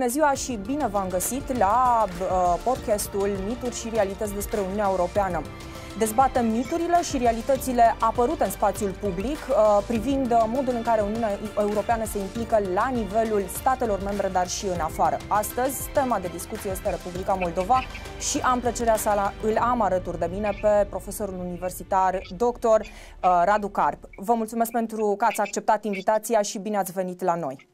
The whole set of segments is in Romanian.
Bună ziua și bine v-am găsit la uh, podcastul Mituri și realități despre Uniunea Europeană. Dezbatem miturile și realitățile apărute în spațiul public uh, privind uh, modul în care Uniunea Europeană se implică la nivelul statelor membre, dar și în afară. Astăzi, tema de discuție este Republica Moldova și am plăcerea să îl am alături de mine pe profesorul universitar dr. Uh, Radu Carp. Vă mulțumesc pentru că ați acceptat invitația și bine ați venit la noi.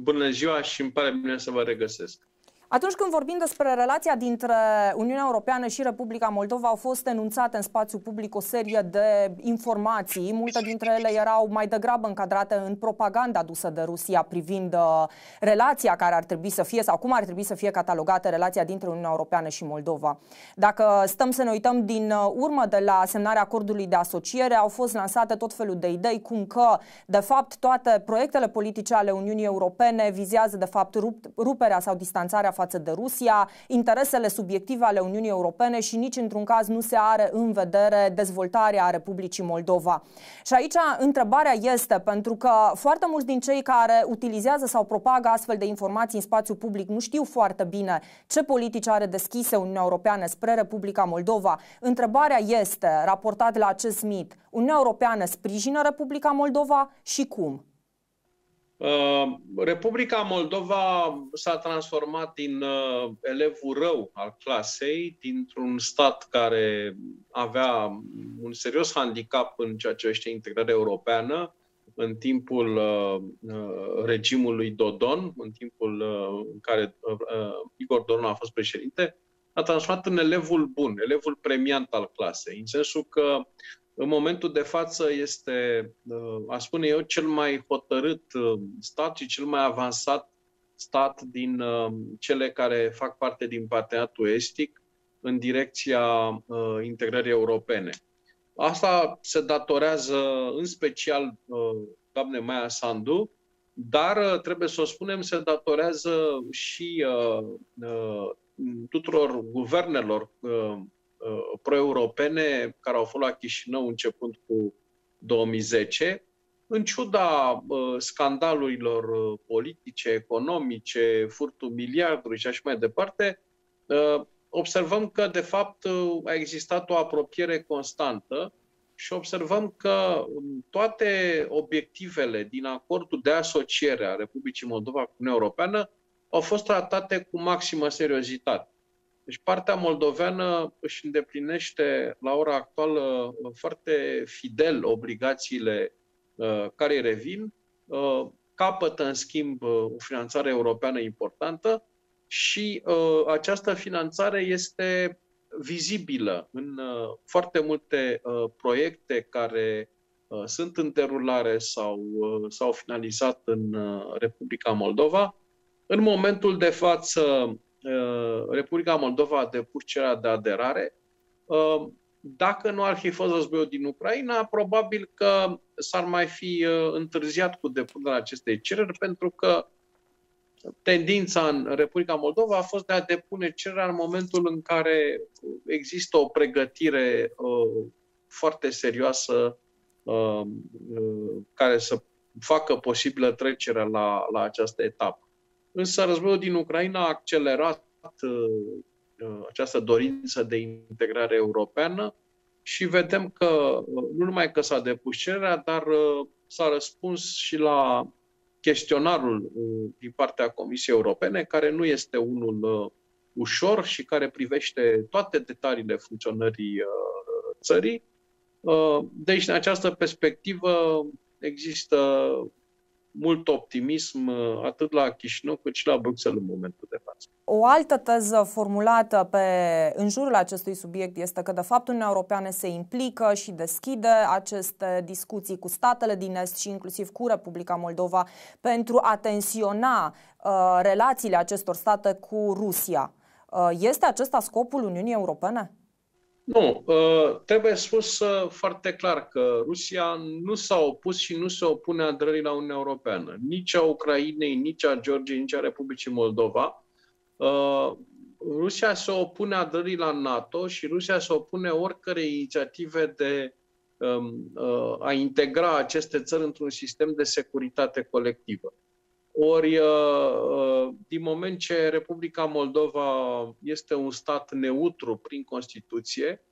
Bună ziua și îmi pare bine să vă regăsesc. Atunci când vorbim despre relația dintre Uniunea Europeană și Republica Moldova, au fost enunțate în spațiu public o serie de informații. Multe dintre ele erau mai degrabă încadrate în propaganda adusă de Rusia privind uh, relația care ar trebui să fie sau cum ar trebui să fie catalogată relația dintre Uniunea Europeană și Moldova. Dacă stăm să ne uităm din uh, urmă de la semnarea acordului de asociere, au fost lansate tot felul de idei cum că, de fapt, toate proiectele politice ale Uniunii Europene vizează, de fapt, ruperea sau distanțarea față de Rusia, interesele subiective ale Uniunii Europene și nici într-un caz nu se are în vedere dezvoltarea Republicii Moldova. Și aici întrebarea este, pentru că foarte mulți din cei care utilizează sau propagă astfel de informații în spațiu public nu știu foarte bine ce politici are deschise Uniunea Europeană spre Republica Moldova. Întrebarea este, raportat la acest mit, Uniunea Europeană sprijină Republica Moldova și cum? Uh, Republica Moldova s-a transformat din uh, elevul rău al clasei, dintr-un stat care avea un serios handicap în ceea ce este integrarea europeană, în timpul uh, regimului Dodon, în timpul în care Igor Dodon a fost președinte, a transformat în elevul bun, elevul premiant al clasei, în sensul că în momentul de față este, uh, aș spune eu, cel mai hotărât uh, stat și cel mai avansat stat din uh, cele care fac parte din parteneriatul estic în direcția integrării europene. Asta se datorează în special doamne Maia Sandu, dar trebuie să o spunem, se datorează și tuturor guvernelor Uh, pro-europene care au fost la Chișinău începând cu 2010, în ciuda uh, scandalurilor uh, politice, economice, furtul miliardului și așa mai departe, observăm că, de fapt, a existat o apropiere constantă și observăm că um, toate obiectivele din acordul de asociere a Republicii Moldova cu Uniunea Europeană au fost tratate cu maximă seriozitate. Deci partea moldoveană își îndeplinește la ora actuală foarte fidel obligațiile uh, care îi revin, uh, capătă în schimb uh, o finanțare europeană importantă și această finanțare este vizibilă în foarte multe proiecte care sunt în derulare sau s-au finalizat în Republica Moldova. În momentul de față, Uh, Republica Moldova a depus cererea de aderare. Uh, dacă nu ar fi fost războiul din Ucraina, probabil că s-ar mai fi uh, întârziat cu depunerea acestei cereri, pentru că tendința în Republica Moldova a fost de a depune cererea în momentul în care există o pregătire foarte serioasă care să facă posibilă trecerea la, la această etapă. Însă războiul din Ucraina a accelerat uh, uh, această dorință de integrare europeană și vedem că uh, nu numai că s-a depus cererea, dar s-a răspuns și la chestionarul din partea Comisiei Europene, care nu este unul ușor și care privește toate detaliile funcționării țării. Deci, din această perspectivă, există mult optimism uh, atât la Chișinău cât și la Bruxelles în momentul de față. O altă teză formulată pe, în jurul acestui subiect este că, de fapt, Uniunea Europeană se implică și deschide aceste discuții cu statele din Est și inclusiv cu Republica Moldova pentru a tensiona uh, relațiile acestor state cu Rusia. Uh, este acesta scopul Uniunii Europene? Nu, uh, trebuie spus uh, foarte clar că Rusia nu s-a opus și nu se opune aderării la Uniunea Europeană. Nici a Ucrainei, nici a Georgiei, nici a Republicii Moldova. Uh, Rusia se opune aderării la NATO și Rusia se opune oricărei inițiative de um, a integra aceste țări într-un sistem de securitate colectivă. Ori, din moment ce Republica Moldova este un stat neutru prin Constituție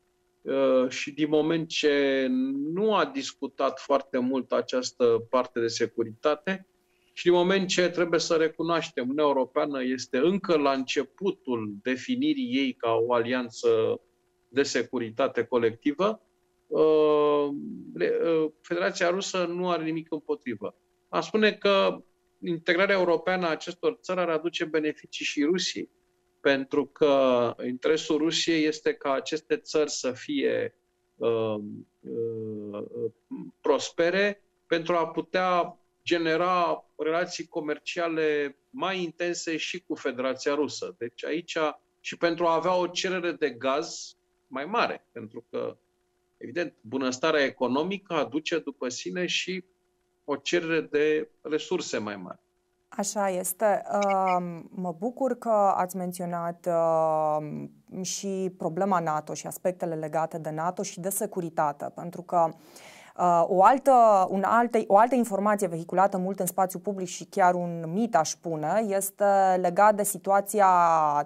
și din moment ce nu a discutat foarte mult această parte de securitate, și din moment ce trebuie să recunoaștem, Uniunea Europeană este încă la începutul definirii ei ca o alianță de securitate colectivă, uh, uh, Federația Rusă nu are nimic împotrivă. Am spune că integrarea europeană a acestor țări ar aduce beneficii și Rusiei, pentru că interesul Rusiei este ca aceste țări să fie uh, uh, prospere pentru a putea genera relații comerciale mai intense și cu Federația Rusă. Deci aici și pentru a avea o cerere de gaz mai mare, pentru că, evident, bunăstarea economică aduce după sine și o cerere de resurse mai mari. Așa este. Mă bucur că ați menționat și problema NATO și aspectele legate de NATO și de securitate, pentru că Uh, o altă, un alte, o altă informație vehiculată mult în spațiu public și chiar un mit, aș spune, este legat de situația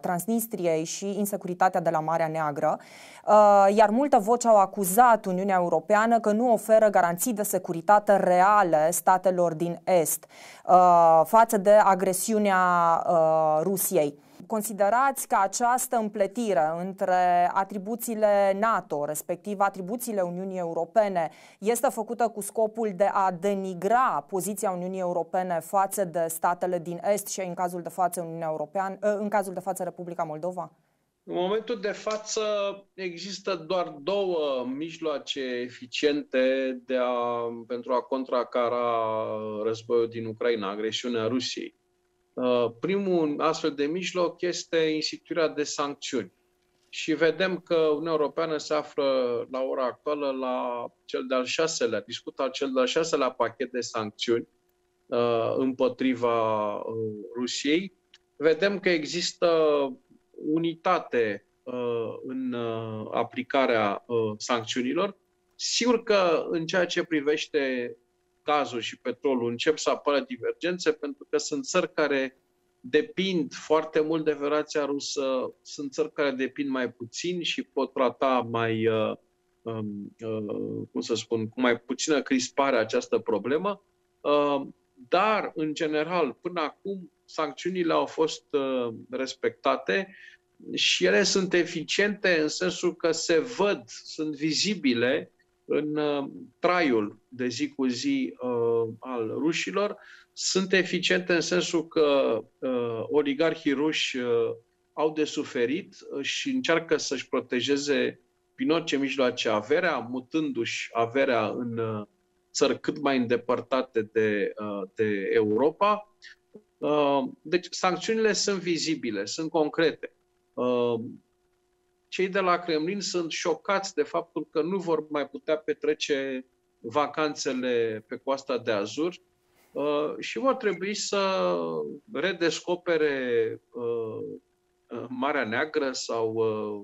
Transnistriei și insecuritatea de la Marea Neagră, uh, iar multă voce au acuzat Uniunea Europeană că nu oferă garanții de securitate reale statelor din Est uh, față de agresiunea Rusiei. Considerați că această împletire între atribuțiile NATO, respectiv atribuțiile Uniunii Europene, este făcută cu scopul de a denigra poziția Uniunii Europene față de statele din Est și în cazul de față Uniunea Europeană, ă, în cazul de față Republica Moldova? În momentul de față există doar două mijloace eficiente de a, pentru a contracara războiul din Ucraina, agresiunea Rusiei. Uh, primul astfel de mijloc este instituirea de sancțiuni. Și vedem că Uniunea Europeană se află la ora actuală la cel de-al șaselea, discută cel de-al șaselea pachet de sancțiuni uh, împotriva uh, Rusiei. Vedem că există unitate uh, în uh, aplicarea uh, sancțiunilor. Sigur că în ceea ce privește gazul și petrolul încep să apară divergențe pentru că sunt țări care depind foarte mult de Federația Rusă, sunt țări care depind mai puțin și pot trata mai, uh, um, uh, cum să spun, cu mai puțină crispare această problemă. Uh, dar, în general, până acum, sancțiunile au fost uh, respectate și ele sunt eficiente în sensul că se văd, sunt vizibile în uh, traiul de zi cu zi uh, al rușilor sunt eficiente în sensul că uh, oligarhii ruși au de suferit și încearcă să-și protejeze prin orice mijloace averea, mutându-și averea în țări cât mai îndepărtate de, de Europa. Deci sancțiunile sunt vizibile, sunt concrete cei de la Kremlin sunt șocați de faptul că nu vor mai putea petrece vacanțele pe coasta de Azur uh, și vor trebui să redescopere uh, uh, Marea Neagră sau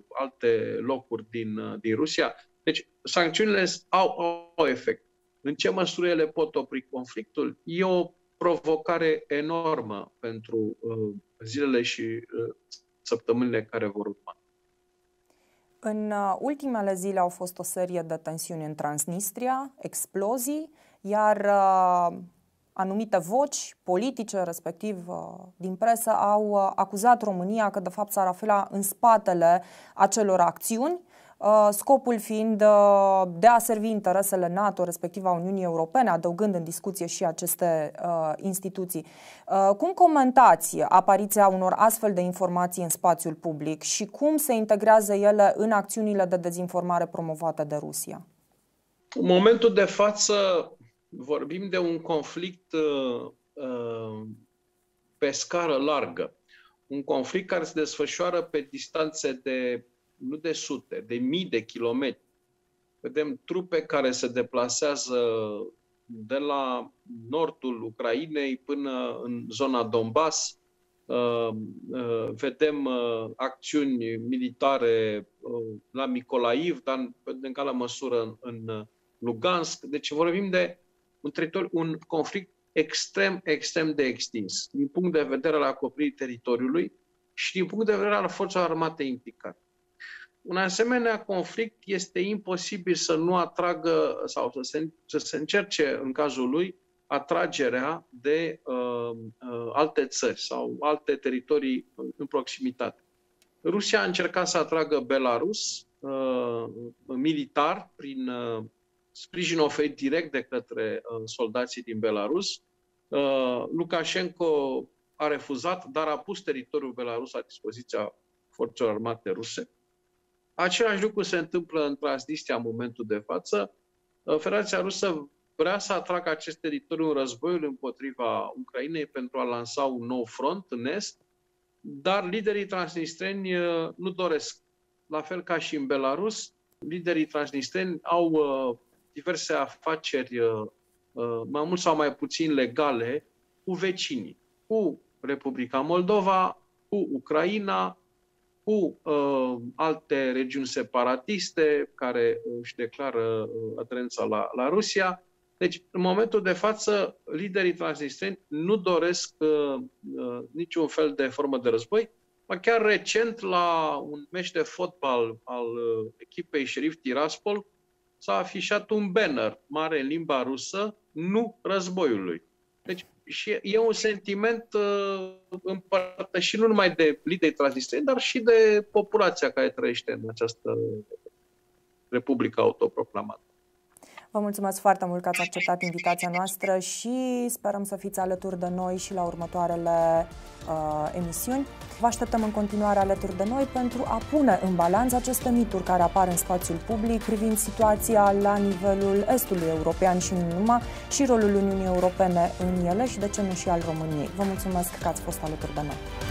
alte locuri din, din Rusia. Deci, sancțiunile au, au efect. În ce măsură ele pot opri conflictul? E o provocare enormă pentru zilele și săptămânile care vor urma. În uh, ultimele zile au fost o serie de tensiuni în Transnistria, explozii, iar uh, anumite voci politice, respectiv uh, din presă, au acuzat România că de fapt s-ar afla în spatele acelor acțiuni. Uh, scopul fiind uh, de a servi interesele NATO, respectiv a Uniunii Europene, adăugând în discuție și aceste uh, instituții. Cum comentați apariția unor astfel de informații în spațiul public și cum se integrează ele în acțiunile de dezinformare promovate de Rusia? În momentul de față vorbim de un conflict uh, pe scară largă. Un conflict care se desfășoară pe distanțe de nu de sute, de mii de kilometri. Vedem trupe care se deplasează de la nordul Ucrainei până în zona Donbass. Uh, uh, vedem uh, acțiuni militare la Micolaiv, dar în egală măsură în Lugansk. Deci vorbim de un, teritoriu, un conflict extrem, extrem de extins, din punct de vedere al acoperirii teritoriului și din punct de vedere al forțelor armate implicate. Un asemenea conflict este imposibil să nu atragă sau să se, să se încerce, în cazul lui, atragerea de uh, uh, alte țări sau alte teritorii în proximitate. Rusia a încercat să atragă Belarus uh, militar prin uh, sprijin oferit direct de către uh, soldații din Belarus. Uh, Lukashenko a refuzat, dar a pus teritoriul Belarus la dispoziția forțelor armate ruse. Același lucru se întâmplă în Transnistria în momentul de față. Uh, Federația Rusă vrea să atragă acest teritoriu în războiul împotriva Ucrainei pentru a lansa un nou front în Est, dar liderii transnistreni uh, nu doresc. La fel ca și în Belarus, liderii transnistreni au uh, diverse afaceri, uh, mai mult sau mai puțin legale, cu vecinii, cu Republica Moldova, cu Ucraina, cu uh, alte regiuni separatiste care își declară uh, aderența la, la Rusia deci, în momentul de față, liderii transnistreni nu doresc uh, uh, niciun fel de formă de război. Ba chiar recent, la un meci de fotbal al uh, echipei Sheriff Tiraspol, s-a afișat un banner mare în limba rusă, nu războiului. Deci și e un sentiment uh, împărtășit nu numai de lideri transnistreni, dar și de populația care trăiește în această republică autoproclamată. Vă mulțumesc foarte mult că ați acceptat invitația noastră și sperăm să fiți alături de noi și la următoarele uh, emisiuni. Vă așteptăm în continuare alături de noi pentru a pune în balanță aceste mituri care apar în spațiul public privind situația la nivelul estului european și nu numai și rolul Uniunii Europene în ele și de ce nu și al României. Vă mulțumesc că ați fost alături de noi.